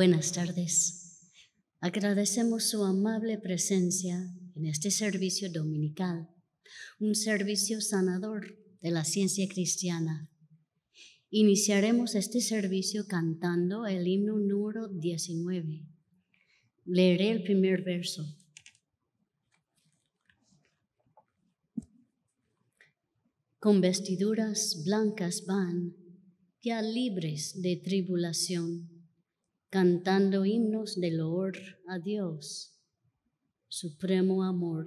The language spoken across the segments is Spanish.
Buenas tardes. Agradecemos su amable presencia en este servicio dominical, un servicio sanador de la ciencia cristiana. Iniciaremos este servicio cantando el himno número 19. Leeré el primer verso. Con vestiduras blancas van, ya libres de tribulación, cantando himnos de loor a Dios, supremo amor.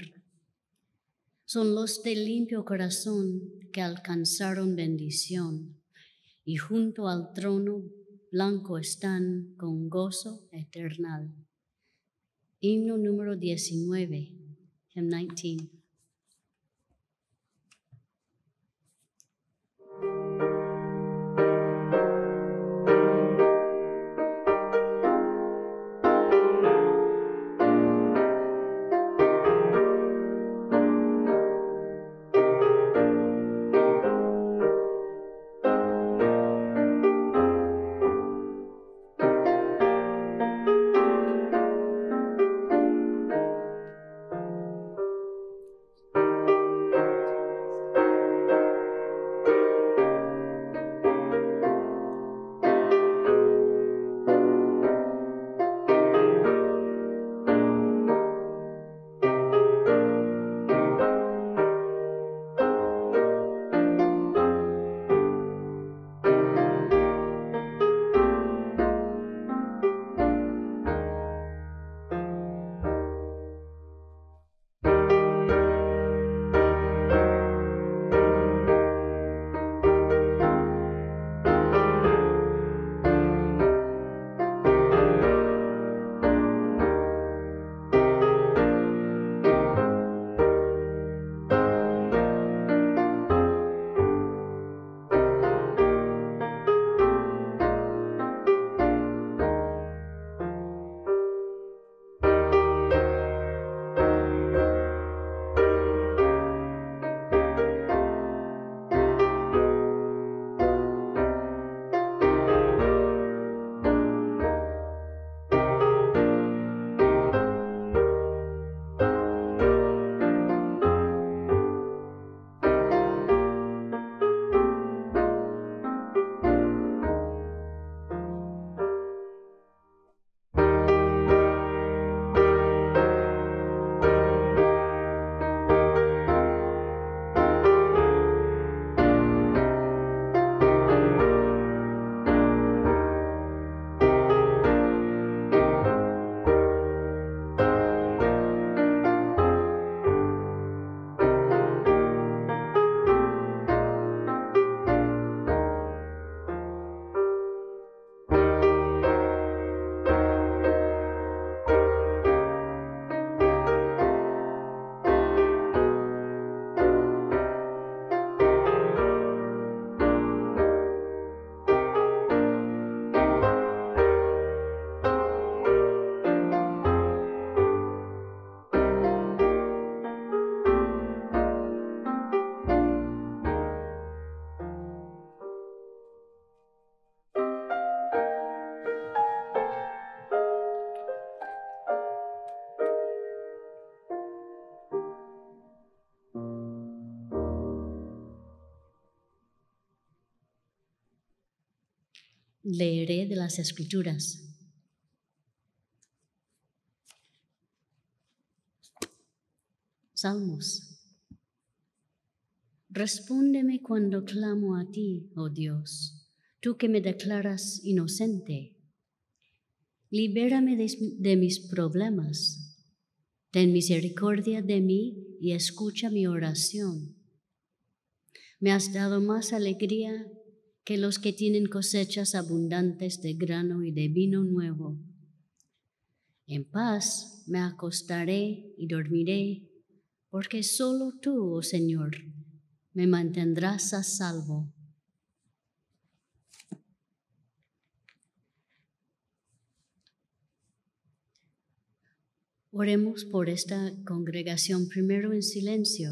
Son los de limpio corazón que alcanzaron bendición y junto al trono blanco están con gozo eternal. Himno número 19, hymn 19. Leeré de las escrituras. Salmos. Respóndeme cuando clamo a ti, oh Dios, tú que me declaras inocente. Libérame de, de mis problemas. Ten misericordia de mí y escucha mi oración. Me has dado más alegría que los que tienen cosechas abundantes de grano y de vino nuevo. En paz me acostaré y dormiré, porque solo tú, oh Señor, me mantendrás a salvo. Oremos por esta congregación primero en silencio,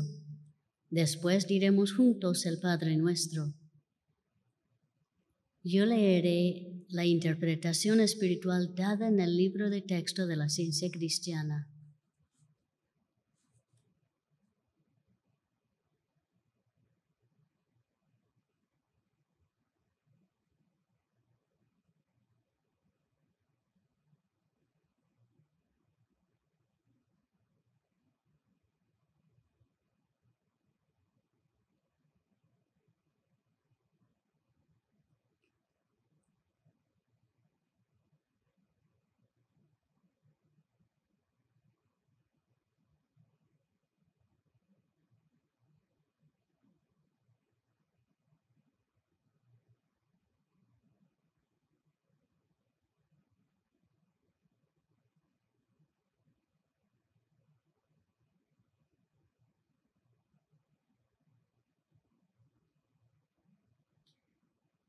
después diremos juntos el Padre nuestro. Yo leeré la interpretación espiritual dada en el libro de texto de la ciencia cristiana.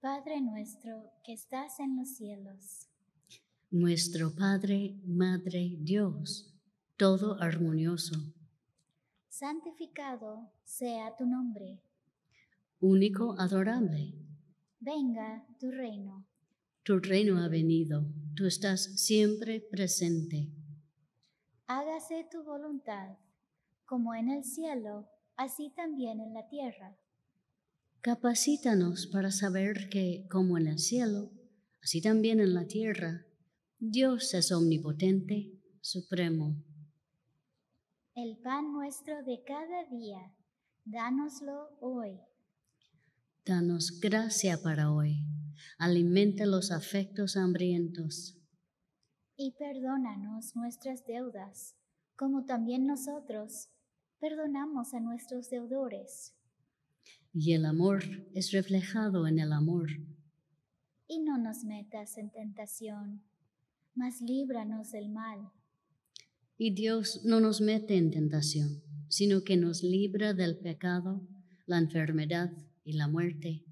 Padre nuestro que estás en los cielos. Nuestro Padre, Madre, Dios, todo armonioso, Santificado sea tu nombre. único, adorable. Venga tu reino. Tu reino ha venido, tú estás siempre presente. Hágase tu voluntad, como en el cielo, así también en la tierra. Capacítanos para saber que, como en el cielo, así también en la tierra, Dios es omnipotente, supremo. El pan nuestro de cada día, dánoslo hoy. Danos gracia para hoy. Alimenta los afectos hambrientos. Y perdónanos nuestras deudas, como también nosotros perdonamos a nuestros deudores. Y el amor es reflejado en el amor. Y no nos metas en tentación, mas líbranos del mal. Y Dios no nos mete en tentación, sino que nos libra del pecado, la enfermedad y la muerte.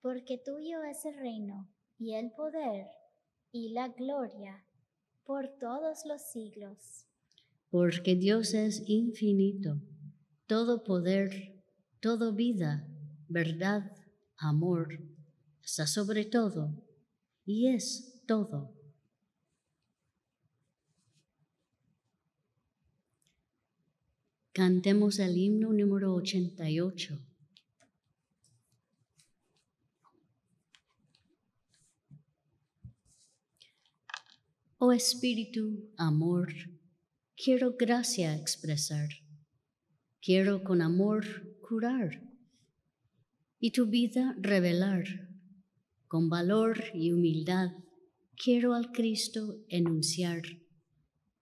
Porque tuyo es el reino, y el poder, y la gloria, por todos los siglos. Porque Dios es infinito, todo poder, todo vida, verdad, amor, está sobre todo y es todo. Cantemos el himno número 88. Oh Espíritu, amor, quiero gracia expresar, quiero con amor curar y tu vida revelar. Con valor y humildad quiero al Cristo enunciar.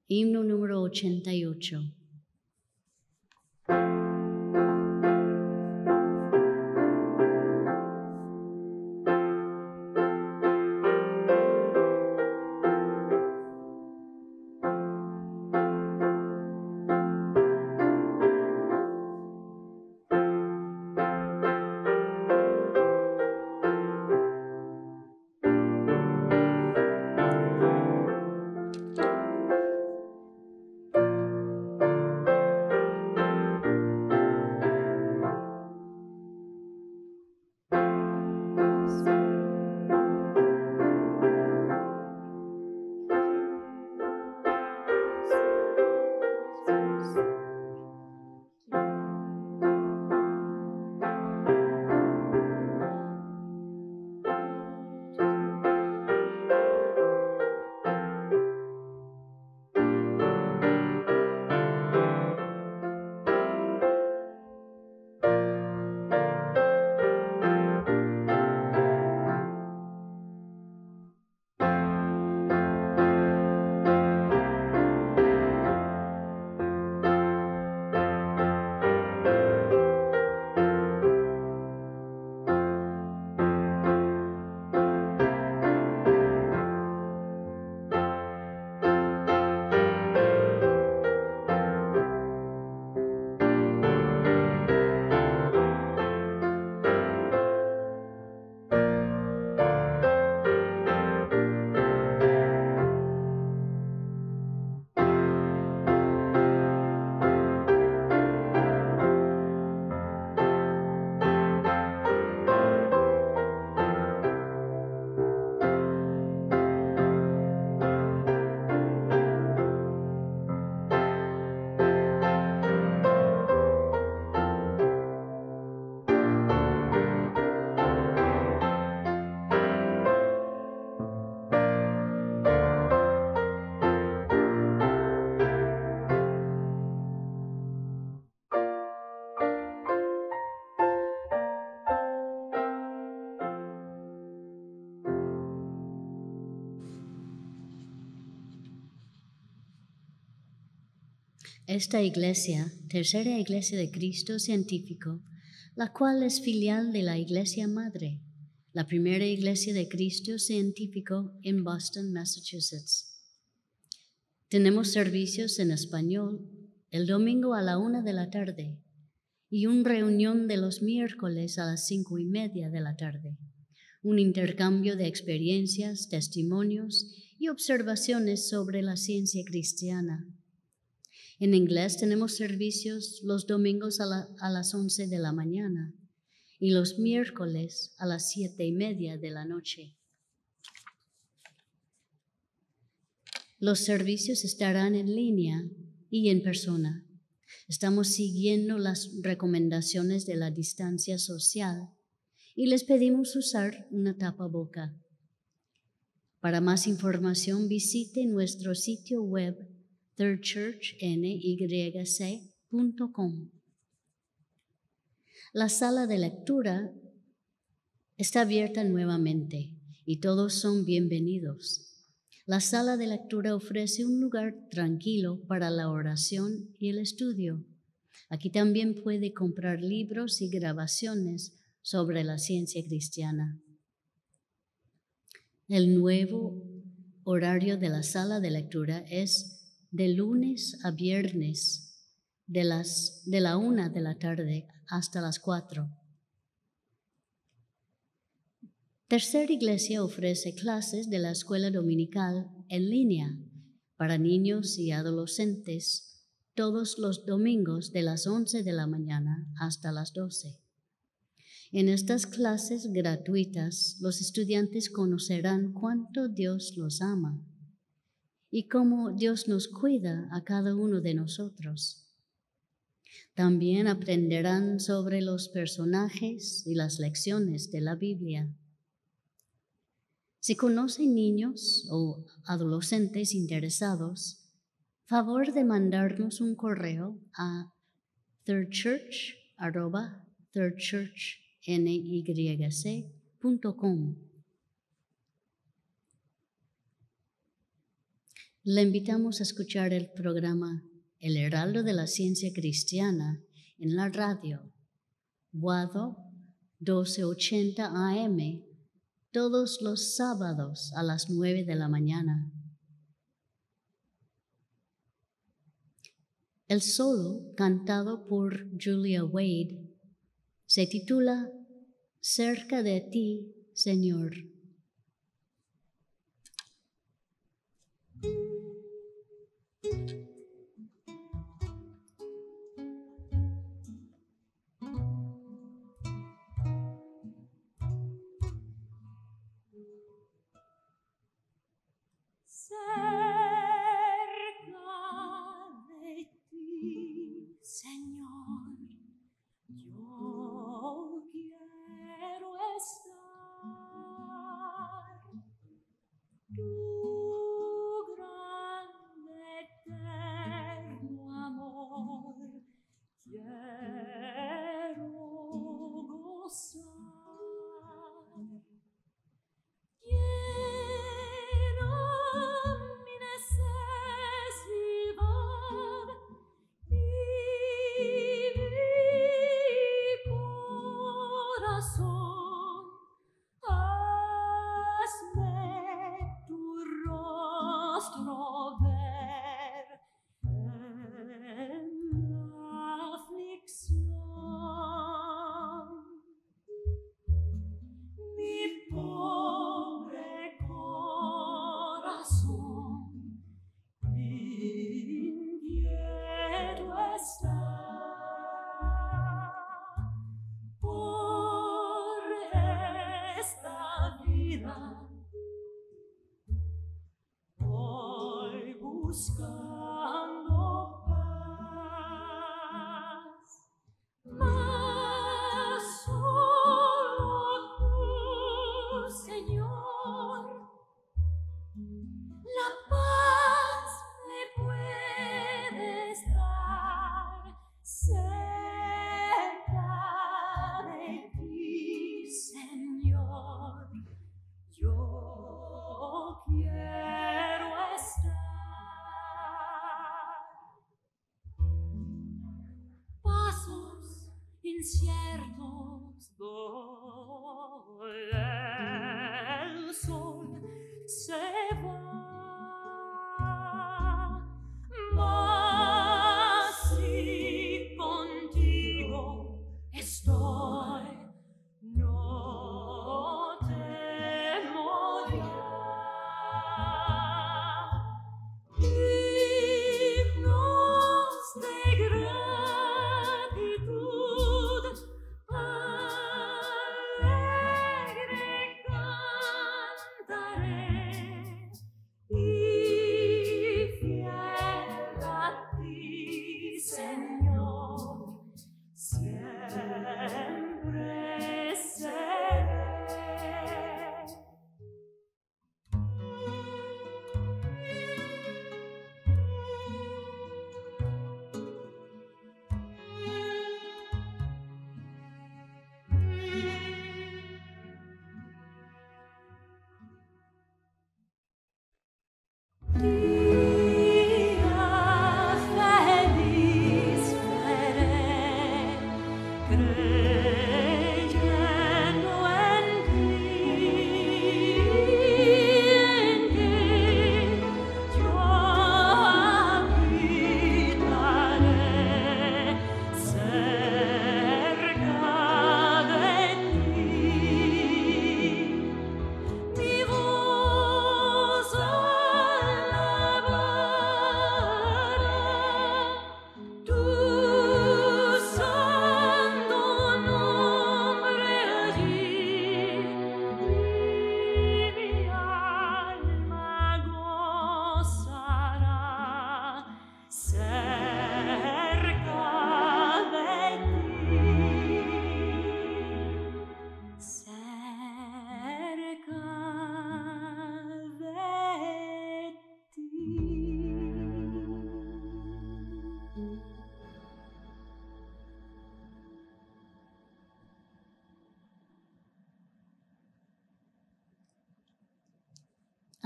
Himno número 88. Esta iglesia, tercera iglesia de Cristo científico, la cual es filial de la Iglesia Madre, la primera iglesia de Cristo científico en Boston, Massachusetts. Tenemos servicios en español el domingo a la una de la tarde y una reunión de los miércoles a las cinco y media de la tarde. Un intercambio de experiencias, testimonios y observaciones sobre la ciencia cristiana. En inglés tenemos servicios los domingos a, las once de la mañana y los miércoles a las siete y media de la noche. Los servicios estarán en línea y en persona. Estamos siguiendo las recomendaciones de la distancia social y les pedimos usar una tapaboca. Para más información visite nuestro sitio web thirdchurchnyc.com. La sala de lectura está abierta nuevamente y todos son bienvenidos. La sala de lectura ofrece un lugar tranquilo para la oración y el estudio. Aquí también puede comprar libros y grabaciones sobre la ciencia cristiana. El nuevo horario de la sala de lectura es de lunes a viernes, de, las, de la una de la tarde hasta las cuatro. Tercera Iglesia ofrece clases de la escuela dominical en línea para niños y adolescentes todos los domingos de las 11 de la mañana hasta las 12. En estas clases gratuitas, los estudiantes conocerán cuánto Dios los ama y cómo Dios nos cuida a cada uno de nosotros. También aprenderán sobre los personajes y las lecciones de la Biblia. Si conocen niños o adolescentes interesados, favor de mandarnos un correo a thirdchurch.thirdchurch Le invitamos a escuchar el programa El Heraldo de la Ciencia Cristiana en la radio, Guado 1280 AM, todos los sábados a las 9 de la mañana. El solo, cantado por Julia Wade, se titula Cerca de ti, Señor.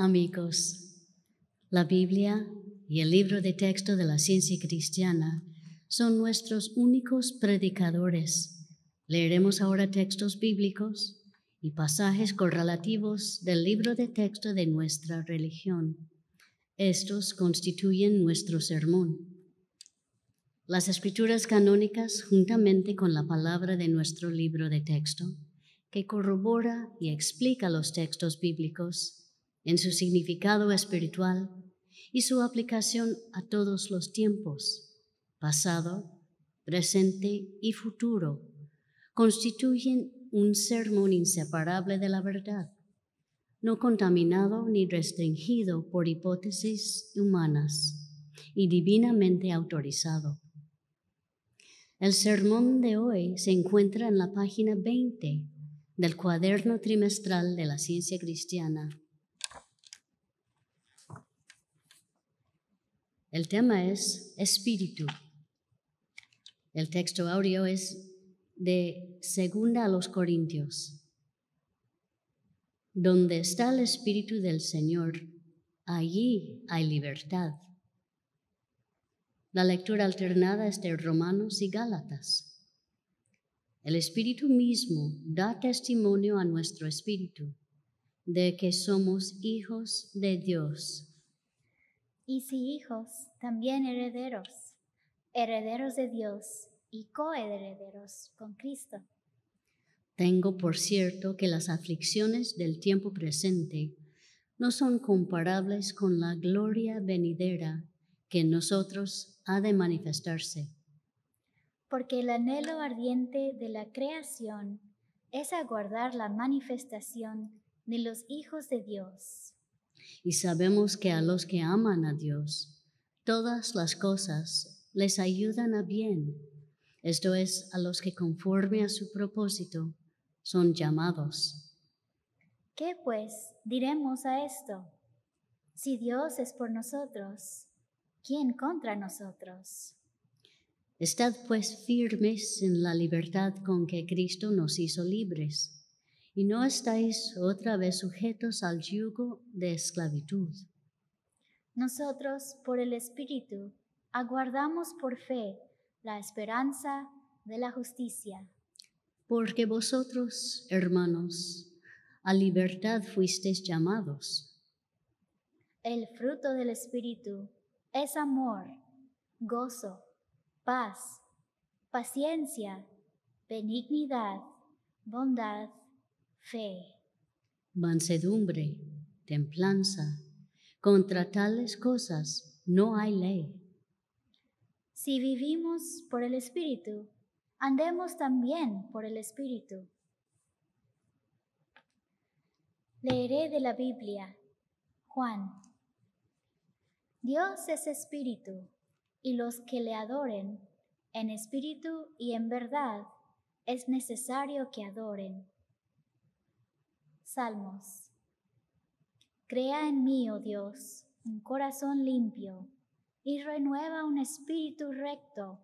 Amigos, la Biblia y el libro de texto de la ciencia cristiana son nuestros únicos predicadores. Leeremos ahora textos bíblicos y pasajes correlativos del libro de texto de nuestra religión. Estos constituyen nuestro sermón. Las escrituras canónicas, juntamente con la palabra de nuestro libro de texto, que corrobora y explica los textos bíblicos en su significado espiritual y su aplicación a todos los tiempos, pasado, presente y futuro, constituyen un sermón inseparable de la verdad, no contaminado ni restringido por hipótesis humanas y divinamente autorizado. El sermón de hoy se encuentra en la página 20 del cuaderno trimestral de la ciencia cristiana. El tema es espíritu. El texto audio es de Segunda a los Corintios. Donde está el Espíritu del Señor, allí hay libertad. La lectura alternada es de Romanos y Gálatas. El Espíritu mismo da testimonio a nuestro Espíritu de que somos hijos de Dios. Y si hijos, también herederos, herederos de Dios y coherederos con Cristo. Tengo por cierto que las aflicciones del tiempo presente no son comparables con la gloria venidera que en nosotros ha de manifestarse. Porque el anhelo ardiente de la creación es aguardar la manifestación de los hijos de Dios. Y sabemos que a los que aman a Dios, todas las cosas les ayudan a bien esto es, a los que conforme a su propósito son llamados. ¿Qué pues diremos a esto? Si Dios es por nosotros, ¿quién contra nosotros? Estad pues firmes en la libertad con que Cristo nos hizo libres, y no estáis otra vez sujetos al yugo de esclavitud. Nosotros, por el Espíritu, aguardamos por fe la esperanza de la justicia. Porque vosotros, hermanos, a libertad fuisteis llamados. El fruto del Espíritu es amor, gozo, paz, paciencia, benignidad, bondad, fe. Mansedumbre, templanza. Contra tales cosas no hay ley. Si vivimos por el Espíritu, andemos también por el Espíritu. Leeré de la Biblia. Juan. Dios es Espíritu, y los que le adoren en espíritu y en verdad es necesario que adoren. Salmos. Crea en mí, oh Dios, un corazón limpio y renueva un espíritu recto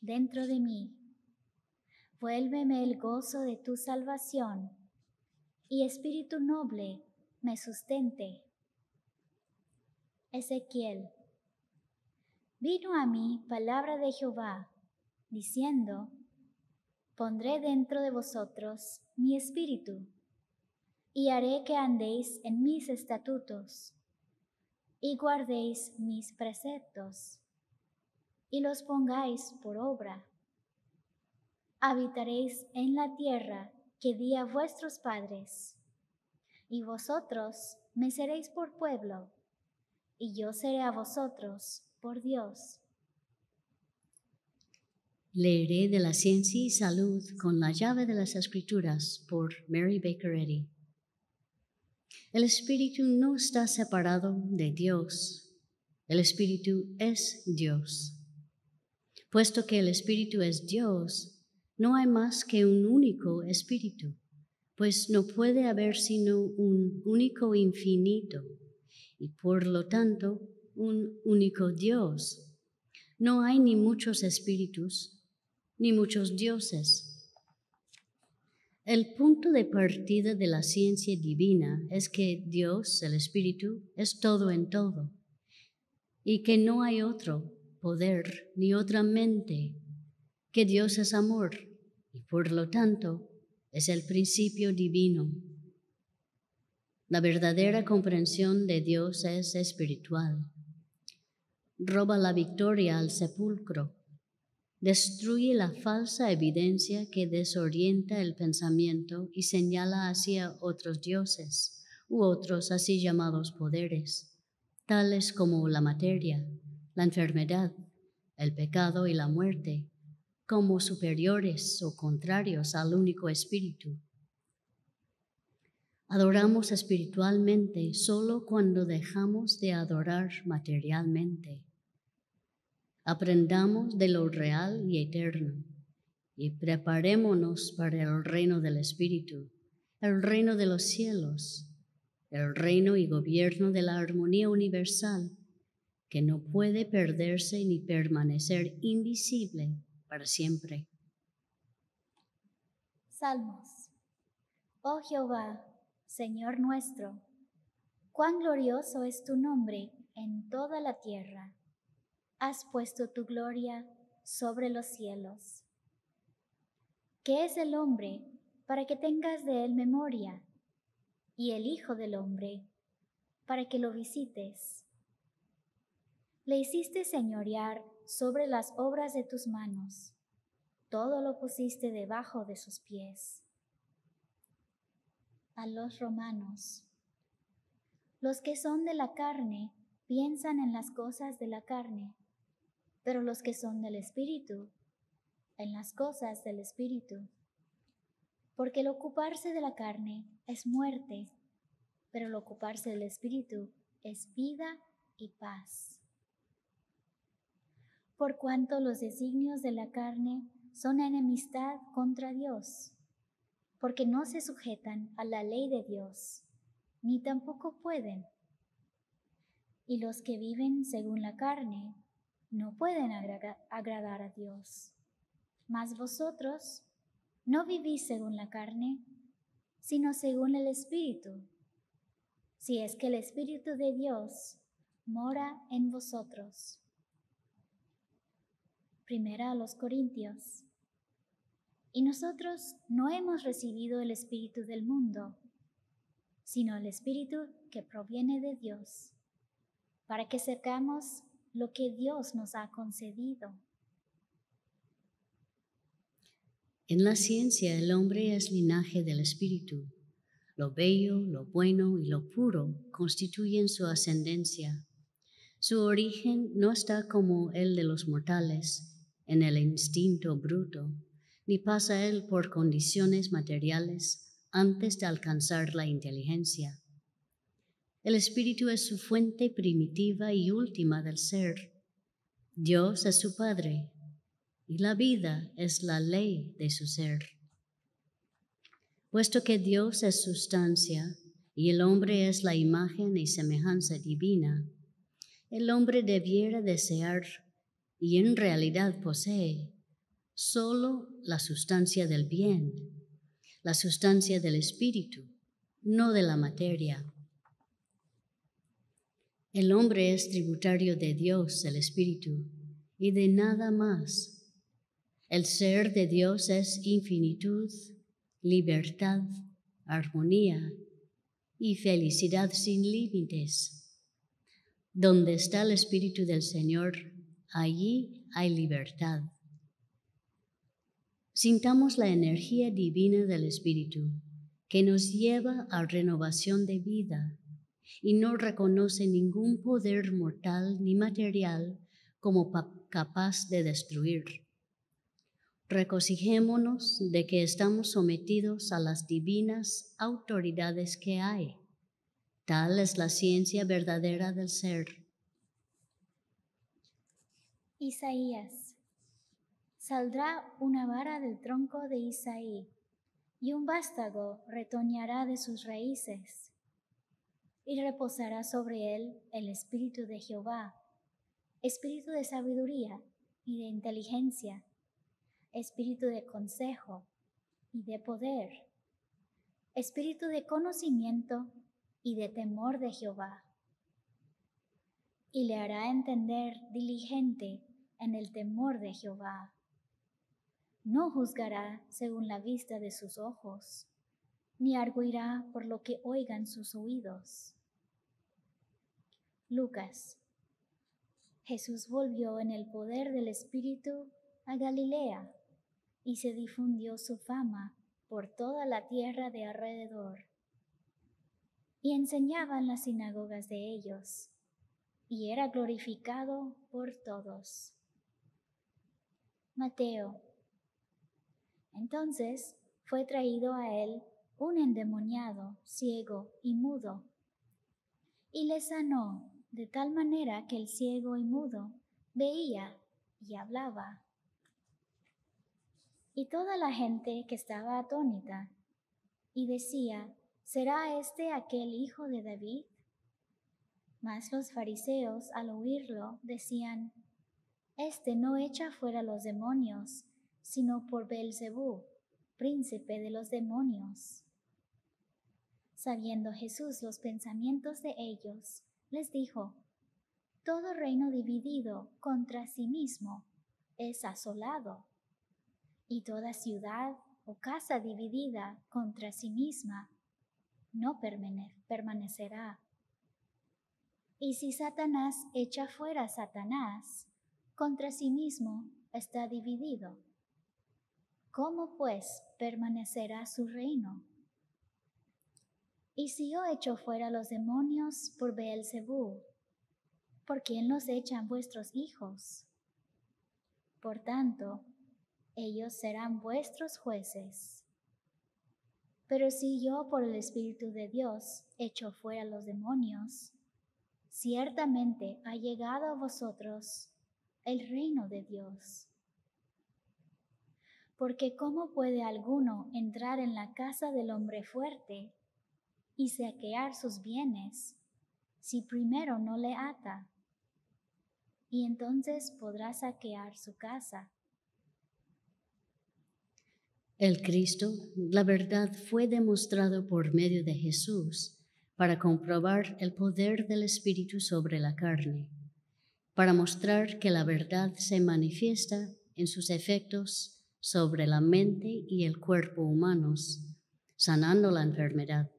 dentro de mí. Vuélveme el gozo de tu salvación y espíritu noble me sustente. Ezequiel. Vino a mí palabra de Jehová, diciendo, Pondré dentro de vosotros mi espíritu, y haré que andéis en mis estatutos y guardéis mis preceptos y los pongáis por obra. Habitaréis en la tierra que di a vuestros padres, y vosotros me seréis por pueblo, y yo seré a vosotros por Dios. Leeré de la ciencia y salud con la llave de las escrituras por Mary Baker Eddy. El Espíritu no está separado de Dios. El Espíritu es Dios. Puesto que el Espíritu es Dios, no hay más que un único Espíritu, pues no puede haber sino un único infinito y por lo tanto un único Dios. No hay ni muchos espíritus, ni muchos dioses. El punto de partida de la ciencia divina es que Dios, el Espíritu, es todo en todo y que no hay otro poder ni otra mente, que Dios es amor y por lo tanto es el principio divino. La verdadera comprensión de Dios es espiritual. Roba la victoria al sepulcro destruye la falsa evidencia que desorienta el pensamiento y señala hacia otros dioses u otros así llamados poderes, tales como la materia, la enfermedad, el pecado y la muerte, como superiores o contrarios al único espíritu. Adoramos espiritualmente solo cuando dejamos de adorar materialmente Aprendamos de lo real y eterno y preparémonos para el reino del Espíritu, el reino de los cielos, el reino y gobierno de la armonía universal que no puede perderse ni permanecer invisible para siempre. Salmos. Oh Jehová, Señor nuestro, cuán glorioso es tu nombre en toda la tierra has puesto tu gloria sobre los cielos. ¿Qué es el hombre para que tengas de él memoria? Y el Hijo del hombre para que lo visites. Le hiciste señorear sobre las obras de tus manos, todo lo pusiste debajo de sus pies. A los romanos. Los que son de la carne piensan en las cosas de la carne pero los que son del Espíritu, en las cosas del Espíritu. Porque el ocuparse de la carne es muerte, pero el ocuparse del Espíritu es vida y paz. Por cuanto los designios de la carne son enemistad contra Dios, porque no se sujetan a la ley de Dios, ni tampoco pueden. Y los que viven según la carne no pueden agradar a Dios. Mas vosotros no vivís según la carne, sino según el Espíritu, si es que el Espíritu de Dios mora en vosotros. Primera a los Corintios. Y nosotros no hemos recibido el Espíritu del mundo, sino el Espíritu que proviene de Dios, para que cercamos lo que Dios nos ha concedido. En la ciencia el hombre es linaje del espíritu. Lo bello, lo bueno y lo puro constituyen su ascendencia. Su origen no está como el de los mortales, en el instinto bruto, ni pasa él por condiciones materiales antes de alcanzar la inteligencia. El espíritu es su fuente primitiva y última del ser. Dios es su Padre y la vida es la ley de su ser. Puesto que Dios es sustancia y el hombre es la imagen y semejanza divina, el hombre debiera desear y en realidad posee solo la sustancia del bien, la sustancia del espíritu, no de la materia. El hombre es tributario de Dios, el Espíritu, y de nada más. El ser de Dios es infinitud, libertad, armonía y felicidad sin límites. Donde está el Espíritu del Señor, allí hay libertad. Sintamos la energía divina del Espíritu que nos lleva a renovación de vida y no reconoce ningún poder mortal ni material como capaz de destruir. Regocijémonos de que estamos sometidos a las divinas autoridades que hay. Tal es la ciencia verdadera del ser. Isaías. Saldrá una vara del tronco de Isaí, y un vástago retoñará de sus raíces y reposará sobre él el espíritu de Jehová, espíritu de sabiduría y de inteligencia, espíritu de consejo y de poder, espíritu de conocimiento y de temor de Jehová. Y le hará entender diligente en el temor de Jehová. No juzgará según la vista de sus ojos, ni arguirá por lo que oigan sus oídos. Lucas. Jesús volvió en el poder del Espíritu a Galilea y se difundió su fama por toda la tierra de alrededor. Y enseñaba en las sinagogas de ellos, y era glorificado por todos. Mateo. Entonces fue traído a él un endemoniado, ciego y mudo, y le sanó de tal manera que el ciego y mudo veía y hablaba. Y toda la gente que estaba atónita y decía, ¿será este aquel hijo de David? Mas los fariseos al oírlo decían, Este no echa fuera los demonios, sino por Belzebú, príncipe de los demonios. Sabiendo Jesús los pensamientos de ellos, les dijo, Todo reino dividido contra sí mismo es asolado y toda ciudad o casa dividida contra sí misma no permanecerá. Y si Satanás echa fuera a Satanás, contra sí mismo está dividido. ¿Cómo pues permanecerá su reino? Y si yo echo fuera los demonios por Beelzebú, ¿por quién los echan vuestros hijos? Por tanto, ellos serán vuestros jueces. Pero si yo por el Espíritu de Dios echo fuera los demonios, ciertamente ha llegado a vosotros el reino de Dios. Porque ¿cómo puede alguno entrar en la casa del hombre fuerte y saquear sus bienes si primero no le ata? Y entonces podrá saquear su casa. El Cristo, la verdad, fue demostrado por medio de Jesús para comprobar el poder del Espíritu sobre la carne, para mostrar que la verdad se manifiesta en sus efectos sobre la mente y el cuerpo humanos, sanando la enfermedad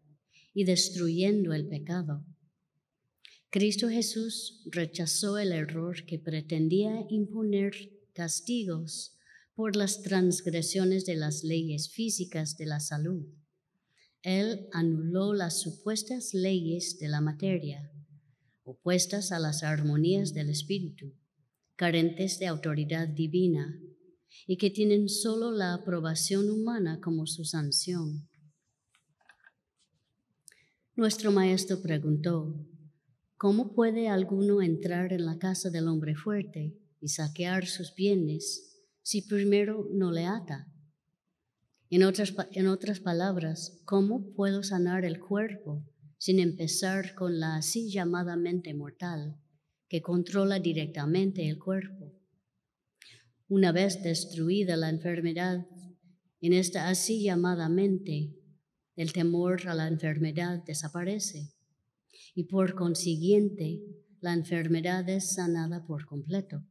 y destruyendo el pecado. Cristo Jesús rechazó el error que pretendía imponer castigos por las transgresiones de las leyes físicas de la salud. Él anuló las supuestas leyes de la materia, opuestas a las armonías del espíritu, carentes de autoridad divina y que tienen solo la aprobación humana como su sanción. Nuestro maestro preguntó, ¿cómo puede alguno entrar en la casa del hombre fuerte y saquear sus bienes si primero no le ata? En otras, en otras palabras, ¿cómo puedo sanar el cuerpo sin empezar con la así llamada mente mortal que controla directamente el cuerpo? Una vez destruida la enfermedad, en esta así llamada mente, el temor a la enfermedad desaparece y por consiguiente la enfermedad es sanada por completo.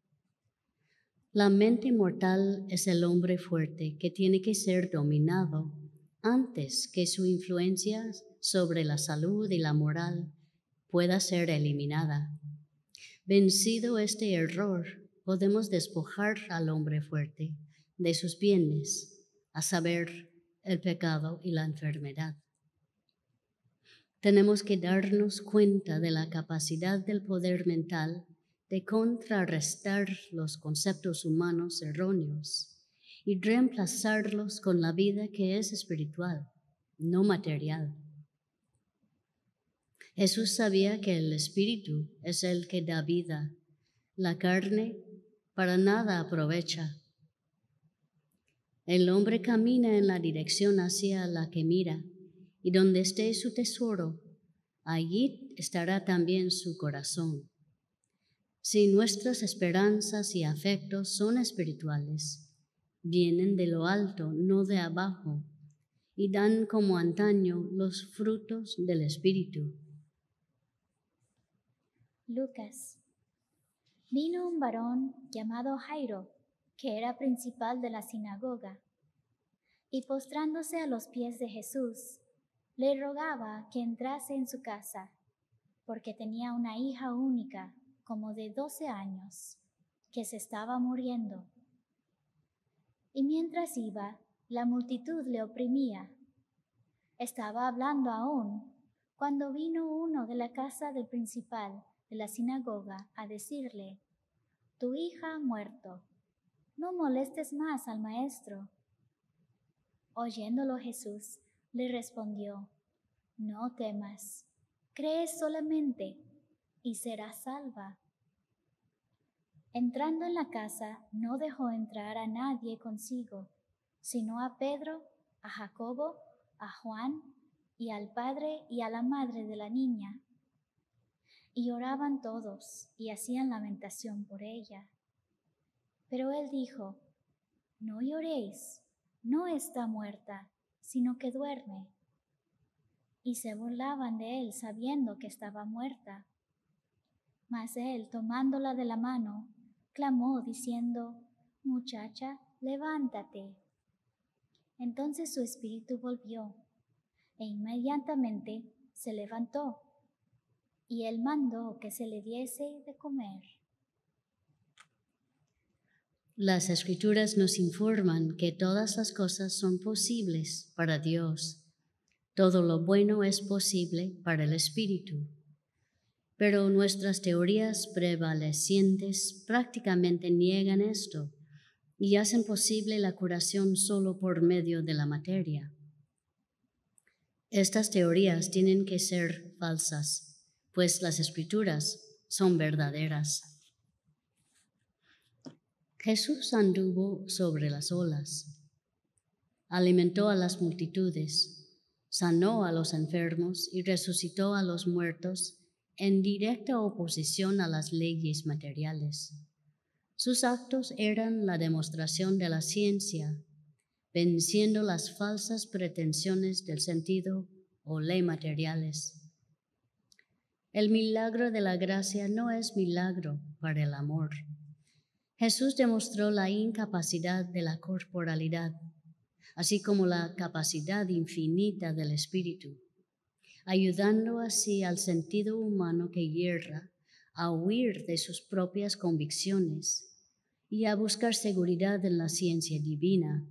La mente mortal es el hombre fuerte que tiene que ser dominado antes que su influencia sobre la salud y la moral pueda ser eliminada. Vencido este error, podemos despojar al hombre fuerte de sus bienes, a saber, el pecado y la enfermedad. Tenemos que darnos cuenta de la capacidad del poder mental de contrarrestar los conceptos humanos erróneos y reemplazarlos con la vida que es espiritual, no material. Jesús sabía que el espíritu es el que da vida, la carne para nada aprovecha. El hombre camina en la dirección hacia la que mira, y donde esté su tesoro, allí estará también su corazón. Si nuestras esperanzas y afectos son espirituales, vienen de lo alto, no de abajo, y dan como antaño los frutos del Espíritu. Lucas. Vino un varón llamado Jairo, que era principal de la sinagoga, y postrándose a los pies de Jesús, le rogaba que entrase en su casa, porque tenía una hija única, como de doce años, que se estaba muriendo. Y mientras iba, la multitud le oprimía. Estaba hablando aún cuando vino uno de la casa del principal de la sinagoga a decirle, Tu hija ha muerto, no molestes más al maestro. Oyéndolo Jesús le respondió, No temas, cree solamente y serás salva. Entrando en la casa, no dejó entrar a nadie consigo sino a Pedro, a Jacobo, a Juan y al padre y a la madre de la niña. Y oraban todos y hacían lamentación por ella. Pero él dijo, No lloréis, no está muerta, sino que duerme. Y se burlaban de él sabiendo que estaba muerta. Mas él, tomándola de la mano, clamó diciendo, Muchacha, levántate. Entonces su espíritu volvió e inmediatamente se levantó y él mandó que se le diese de comer. Las escrituras nos informan que todas las cosas son posibles para Dios. Todo lo bueno es posible para el espíritu. Pero nuestras teorías prevalecientes prácticamente niegan esto y hacen posible la curación solo por medio de la materia. Estas teorías tienen que ser falsas, pues las escrituras son verdaderas. Jesús anduvo sobre las olas, alimentó a las multitudes, sanó a los enfermos y resucitó a los muertos en directa oposición a las leyes materiales. Sus actos eran la demostración de la ciencia, venciendo las falsas pretensiones del sentido o ley materiales. El milagro de la gracia no es milagro para el amor. Jesús demostró la incapacidad de la corporalidad, así como la capacidad infinita del espíritu, ayudando así al sentido humano que hierra a huir de sus propias convicciones y a buscar seguridad en la ciencia divina.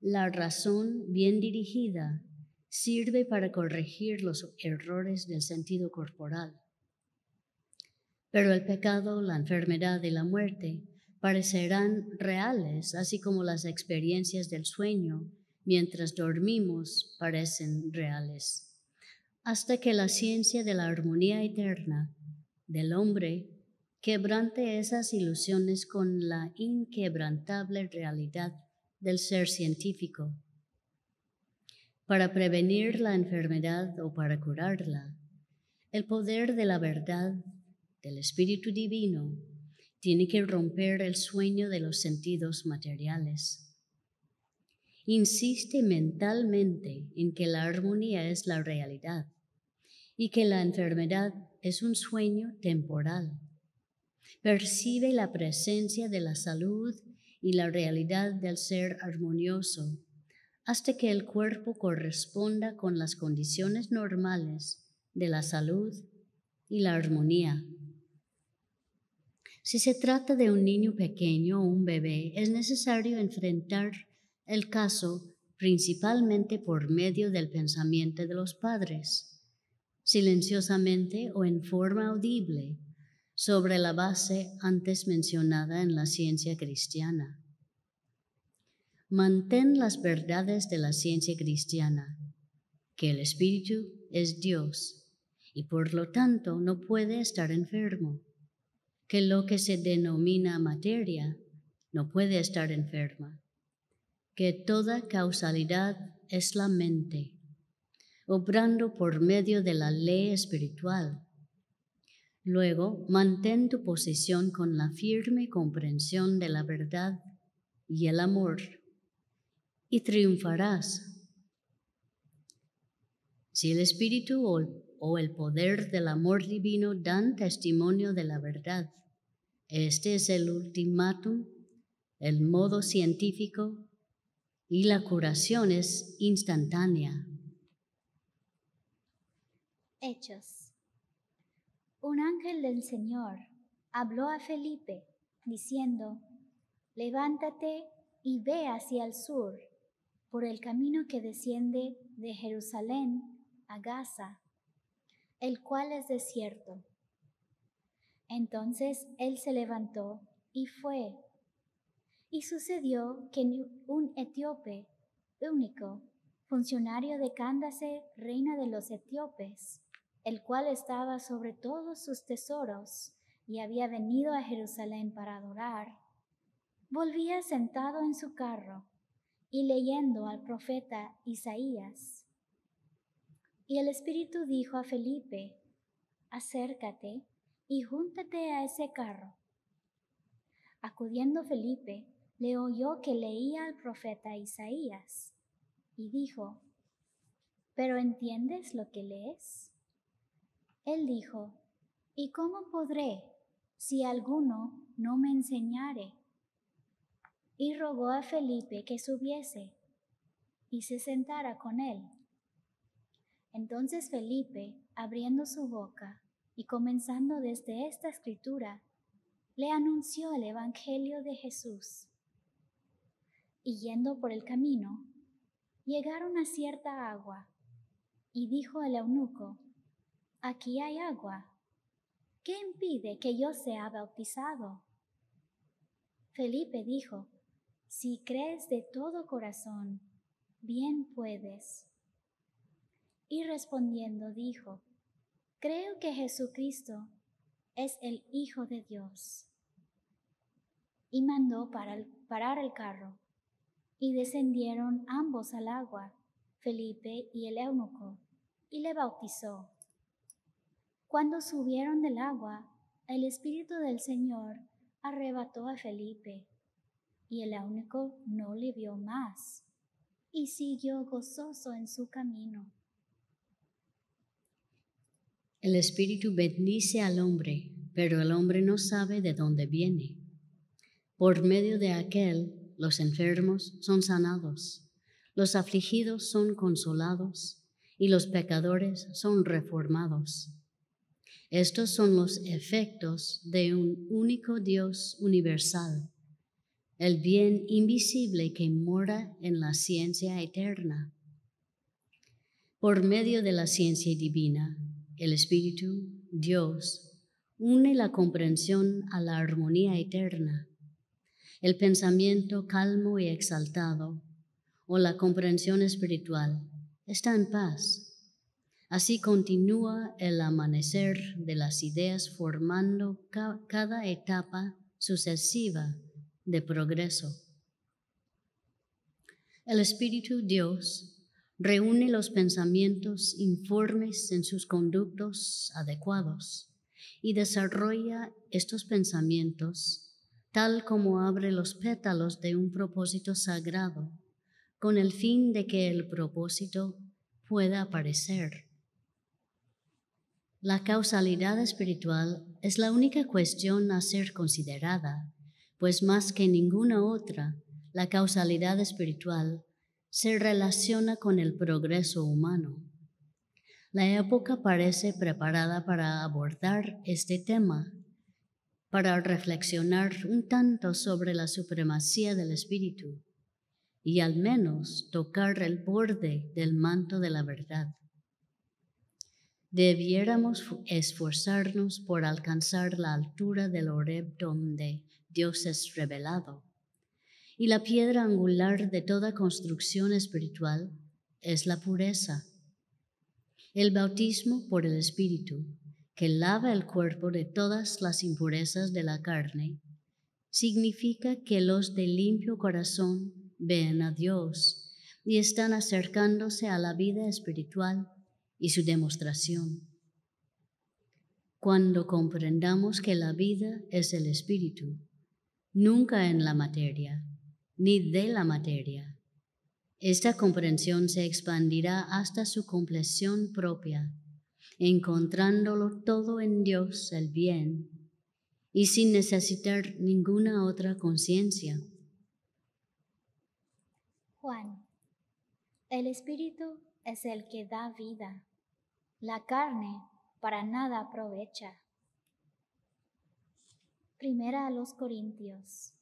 La razón bien dirigida sirve para corregir los errores del sentido corporal. Pero el pecado, la enfermedad y la muerte parecerán reales, así como las experiencias del sueño mientras dormimos parecen reales, hasta que la ciencia de la armonía eterna del hombre quebrante esas ilusiones con la inquebrantable realidad del ser científico. Para prevenir la enfermedad o para curarla, el poder de la verdad del Espíritu Divino tiene que romper el sueño de los sentidos materiales. Insiste mentalmente en que la armonía es la realidad y que la enfermedad es un sueño temporal percibe la presencia de la salud y la realidad del ser armonioso hasta que el cuerpo corresponda con las condiciones normales de la salud y la armonía. Si se trata de un niño pequeño o un bebé, es necesario enfrentar el caso principalmente por medio del pensamiento de los padres, silenciosamente o en forma audible, sobre la base antes mencionada en la ciencia cristiana. Mantén las verdades de la ciencia cristiana, que el Espíritu es Dios y por lo tanto no puede estar enfermo, que lo que se denomina materia no puede estar enferma, que toda causalidad es la mente, obrando por medio de la ley espiritual. Luego, mantén tu posición con la firme comprensión de la verdad y el amor, y triunfarás. Si el Espíritu o el poder del amor divino dan testimonio de la verdad, este es el ultimátum, el modo científico y la curación es instantánea. Hechos. Un ángel del Señor habló a Felipe diciendo, levántate y ve hacia el sur por el camino que desciende de Jerusalén a Gaza, el cual es desierto. Entonces él se levantó y fue. Y sucedió que un etíope, único, funcionario de Candace, reina de los etíopes, el cual estaba sobre todos sus tesoros y había venido a Jerusalén para adorar, volvía sentado en su carro y leyendo al profeta Isaías. Y el Espíritu dijo a Felipe, acércate y júntate a ese carro. Acudiendo Felipe, le oyó que leía al profeta Isaías y dijo, ¿pero entiendes lo que lees? Él dijo, ¿y cómo podré si alguno no me enseñare? Y rogó a Felipe que subiese y se sentara con él. Entonces Felipe, abriendo su boca, y comenzando desde esta escritura, le anunció el Evangelio de Jesús. Y yendo por el camino, llegaron a cierta agua, y dijo el eunuco, aquí hay agua, ¿qué impide que yo sea bautizado? Felipe dijo, si crees de todo corazón, bien puedes. Y respondiendo dijo, Creo que Jesucristo es el Hijo de Dios. Y mandó para parar el carro. Y descendieron ambos al agua, Felipe y el eunuco, y le bautizó. Cuando subieron del agua, el Espíritu del Señor arrebató a Felipe, y el eunuco no le vio más, y siguió gozoso en su camino. El Espíritu bendice al hombre, pero el hombre no sabe de dónde viene. Por medio de aquel, los enfermos son sanados, los afligidos son consolados y los pecadores son reformados. Estos son los efectos de un único Dios universal, el bien invisible que mora en la ciencia eterna. Por medio de la ciencia divina, el Espíritu, Dios, une la comprensión a la armonía eterna. El pensamiento calmo y exaltado o la comprensión espiritual está en paz. Así continúa el amanecer de las ideas formando cada etapa sucesiva de progreso. El Espíritu Dios reúne los pensamientos informes en sus conductos adecuados y desarrolla estos pensamientos tal como abre los pétalos de un propósito sagrado, con el fin de que el propósito pueda aparecer. La causalidad espiritual es la única cuestión a ser considerada, pues más que ninguna otra, la causalidad espiritual se relaciona con el progreso humano. La época parece preparada para abordar este tema, para reflexionar un tanto sobre la supremacía del espíritu y al menos tocar el borde del manto de la verdad. Debiéramos esforzarnos por alcanzar la altura del oreb donde Dios es revelado y la piedra angular de toda construcción espiritual es la pureza. El bautismo por el Espíritu, que lava el cuerpo de todas las impurezas de la carne, significa que los de limpio corazón ven a Dios y están acercándose a la vida espiritual y su demostración. Cuando comprendamos que la vida es el Espíritu, nunca en la materia, ni de la materia. Esta comprensión se expandirá hasta su compleción propia, encontrándolo todo en Dios el bien y sin necesitar ninguna otra conciencia. Juan, el Espíritu es el que da vida, la carne para nada aprovecha. Primera a los Corintios.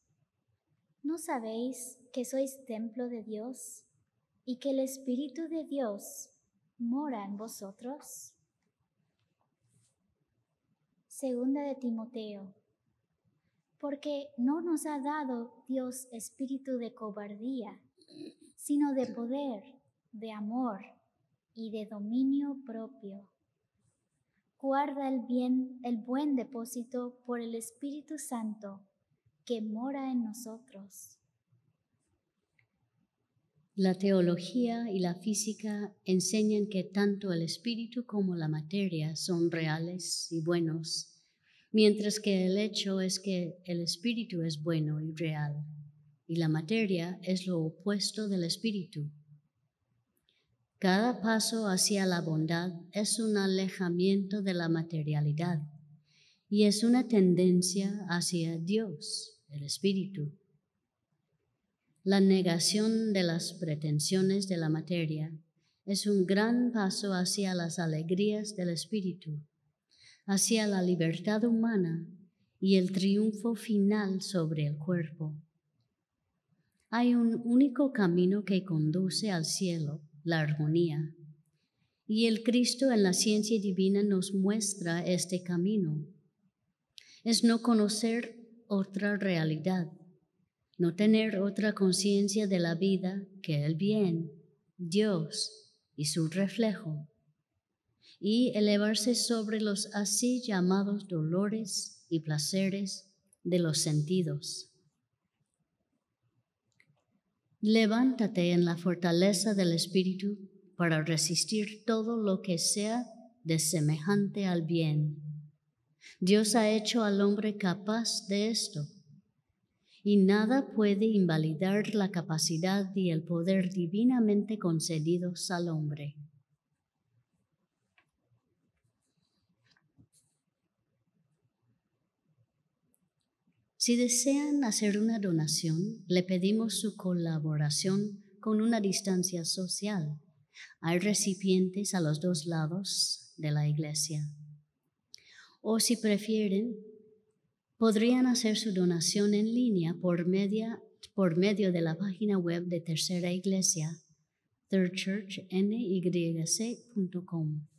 ¿No sabéis que sois templo de Dios y que el Espíritu de Dios mora en vosotros? Segunda de Timoteo. Porque no nos ha dado Dios espíritu de cobardía, sino de poder, de amor y de dominio propio. Guarda el bien, el buen depósito por el Espíritu Santo que mora en nosotros. La teología y la física enseñan que tanto el espíritu como la materia son reales y buenos, mientras que el hecho es que el espíritu es bueno y real, y la materia es lo opuesto del espíritu. Cada paso hacia la bondad es un alejamiento de la materialidad y es una tendencia hacia Dios espíritu. La negación de las pretensiones de la materia es un gran paso hacia las alegrías del espíritu, hacia la libertad humana y el triunfo final sobre el cuerpo. Hay un único camino que conduce al cielo, la armonía, y el Cristo en la ciencia divina nos muestra este camino. Es no conocer otra realidad, no tener otra conciencia de la vida que el bien, Dios y su reflejo, y elevarse sobre los así llamados dolores y placeres de los sentidos. Levántate en la fortaleza del Espíritu para resistir todo lo que sea de semejante al bien Dios ha hecho al hombre capaz de esto. Y nada puede invalidar la capacidad y el poder divinamente concedidos al hombre. Si desean hacer una donación, le pedimos su colaboración con una distancia social. Hay recipientes a los dos lados de la iglesia o si prefieren, podrían hacer su donación en línea por, por medio de la página web de Tercera Iglesia, thirdchurchnyc.com.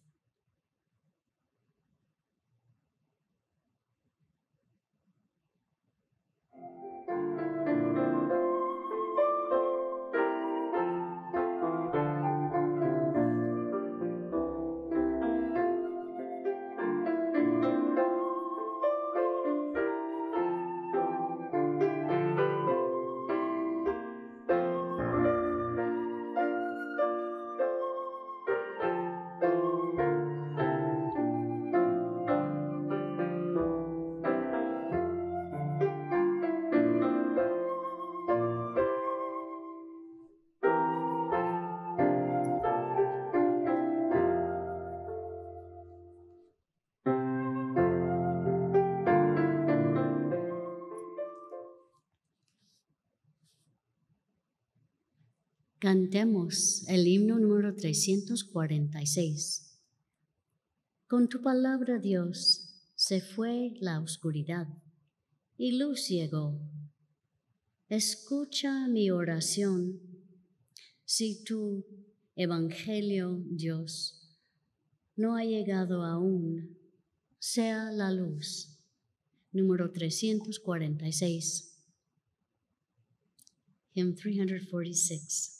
Cantemos el himno número 346. Con tu palabra, Dios, se fue la oscuridad y luz llegó. Escucha mi oración. Si tu evangelio, Dios, no ha llegado aún, sea la luz. Número 346. Hymn 346.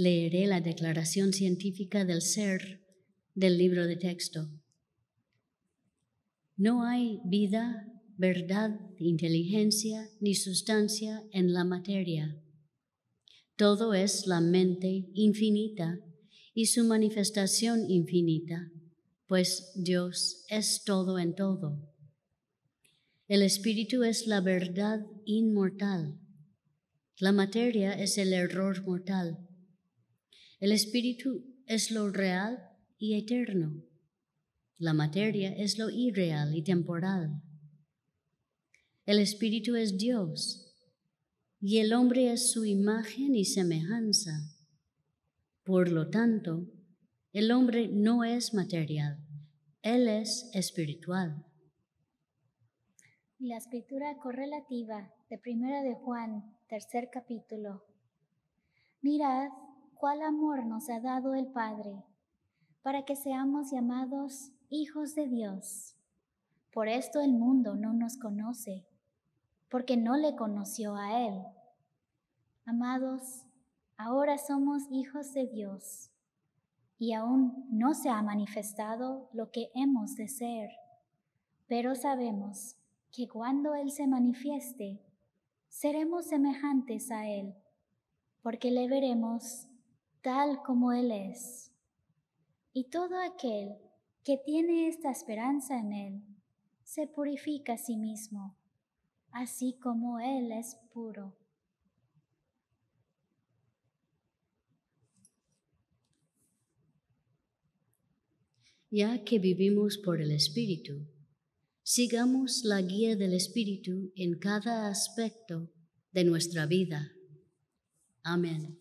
Leeré la declaración científica del ser del libro de texto. No hay vida, verdad, inteligencia ni sustancia en la materia. Todo es la mente infinita y su manifestación infinita, pues Dios es todo en todo. El espíritu es la verdad inmortal. La materia es el error mortal. El espíritu es lo real y eterno. La materia es lo irreal y temporal. El Espíritu es Dios y el hombre es su imagen y semejanza. Por lo tanto, el hombre no es material, él es espiritual. La escritura correlativa de Primera de Juan, tercer capítulo. Mirad cuál amor nos ha dado el Padre, para que seamos llamados hijos de Dios. Por esto el mundo no nos conoce, porque no le conoció a Él. Amados, ahora somos hijos de Dios, y aún no se ha manifestado lo que hemos de ser, pero sabemos que cuando Él se manifieste, seremos semejantes a Él, porque le veremos tal como Él es. Y todo aquel que tiene esta esperanza en Él, se purifica a sí mismo, así como Él es puro. Ya que vivimos por el Espíritu, sigamos la guía del Espíritu en cada aspecto de nuestra vida. Amén.